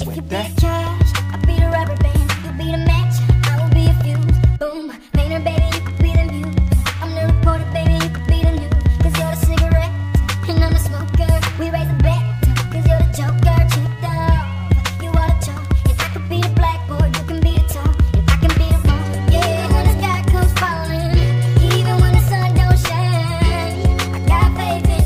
You could be a I'll be the rubber band, you'll be the match, I will be fuse. Boom, painter baby,